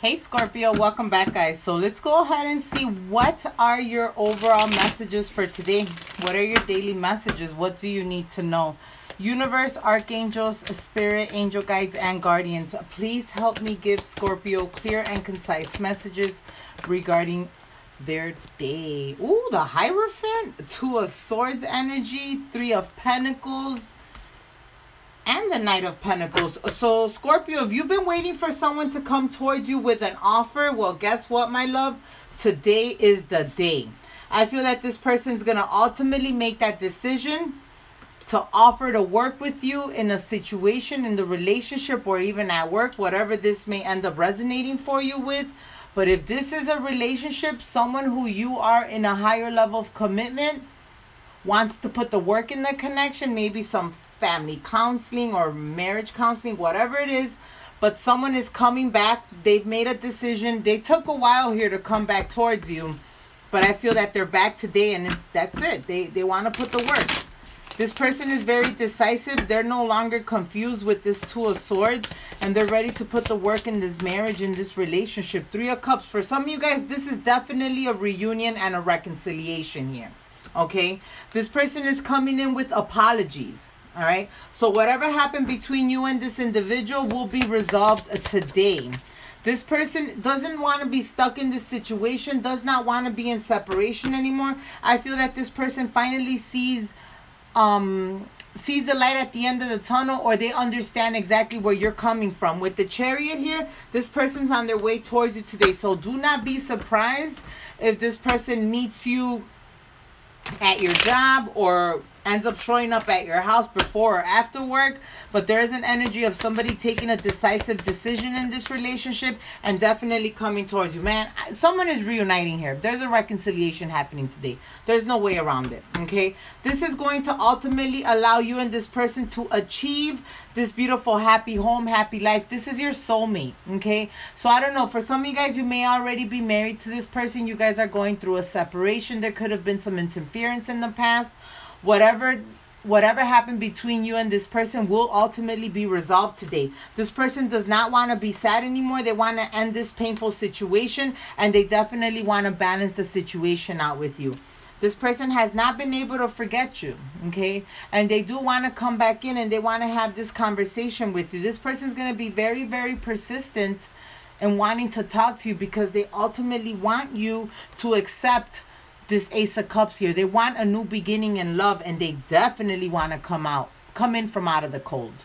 Hey Scorpio, welcome back guys. So let's go ahead and see what are your overall messages for today. What are your daily messages? What do you need to know? Universe, archangels, spirit, angel guides, and guardians, please help me give Scorpio clear and concise messages regarding their day. Ooh, the Hierophant, Two of Swords energy, Three of Pentacles, and the Knight of Pentacles. So, Scorpio, if you've been waiting for someone to come towards you with an offer, well, guess what, my love? Today is the day. I feel that this person is going to ultimately make that decision to offer to work with you in a situation, in the relationship, or even at work, whatever this may end up resonating for you with. But if this is a relationship, someone who you are in a higher level of commitment wants to put the work in the connection, maybe some family counseling or marriage counseling, whatever it is. But someone is coming back. They've made a decision. They took a while here to come back towards you. But I feel that they're back today and it's that's it. They they want to put the work. This person is very decisive. They're no longer confused with this Two of Swords. And they're ready to put the work in this marriage, in this relationship. Three of Cups. For some of you guys, this is definitely a reunion and a reconciliation here. Okay? This person is coming in with apologies. All right. So whatever happened between you and this individual will be resolved today. This person doesn't want to be stuck in this situation, does not want to be in separation anymore. I feel that this person finally sees um sees the light at the end of the tunnel or they understand exactly where you're coming from. With the chariot here, this person's on their way towards you today. So do not be surprised if this person meets you at your job or ends up showing up at your house before or after work. But there is an energy of somebody taking a decisive decision in this relationship and definitely coming towards you. Man, someone is reuniting here. There's a reconciliation happening today. There's no way around it. Okay. This is going to ultimately allow you and this person to achieve this beautiful, happy home, happy life. This is your soulmate. Okay. So I don't know. For some of you guys, you may already be married to this person. You guys are going through a separation. There could have been some interference in the past whatever whatever happened between you and this person will ultimately be resolved today. This person does not want to be sad anymore. They want to end this painful situation and they definitely want to balance the situation out with you. This person has not been able to forget you, okay? And they do want to come back in and they want to have this conversation with you. This person is going to be very, very persistent in wanting to talk to you because they ultimately want you to accept this Ace of Cups here. They want a new beginning in love and they definitely want to come out, come in from out of the cold.